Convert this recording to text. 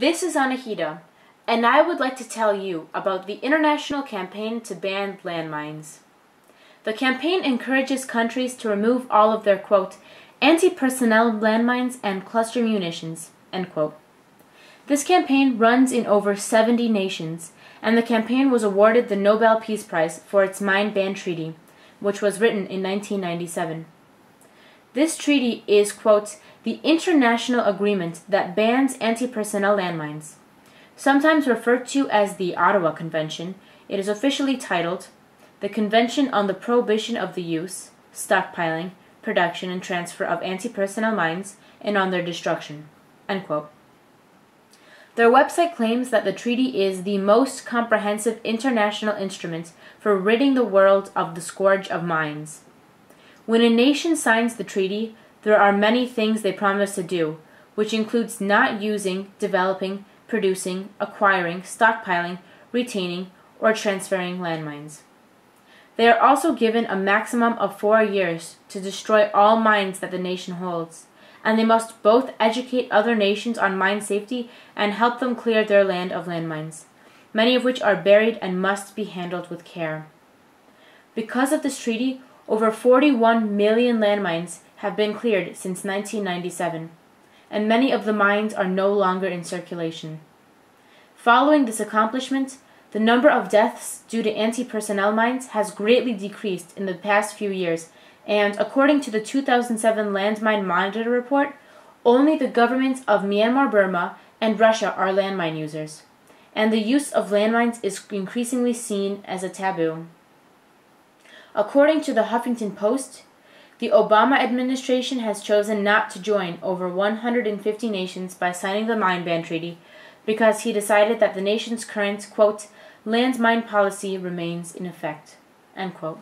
This is Anahita, and I would like to tell you about the international campaign to ban landmines. The campaign encourages countries to remove all of their, quote, anti-personnel landmines and cluster munitions, end quote. This campaign runs in over 70 nations, and the campaign was awarded the Nobel Peace Prize for its mine ban treaty, which was written in 1997. This treaty is, quote, the international agreement that bans anti-personnel landmines. Sometimes referred to as the Ottawa Convention, it is officially titled The Convention on the Prohibition of the Use, Stockpiling, Production, and Transfer of Anti-Personnel Mines and on Their Destruction. Their website claims that the treaty is the most comprehensive international instrument for ridding the world of the scourge of mines. When a nation signs the treaty, there are many things they promise to do, which includes not using, developing, producing, acquiring, stockpiling, retaining, or transferring landmines. They are also given a maximum of four years to destroy all mines that the nation holds, and they must both educate other nations on mine safety and help them clear their land of landmines, many of which are buried and must be handled with care. Because of this treaty, over 41 million landmines have been cleared since 1997, and many of the mines are no longer in circulation. Following this accomplishment, the number of deaths due to anti-personnel mines has greatly decreased in the past few years, and according to the 2007 Landmine Monitor Report, only the governments of Myanmar Burma and Russia are landmine users, and the use of landmines is increasingly seen as a taboo. According to the Huffington Post, the Obama administration has chosen not to join over 150 nations by signing the mine ban treaty because he decided that the nation's current, quote, landmine policy remains in effect, end quote.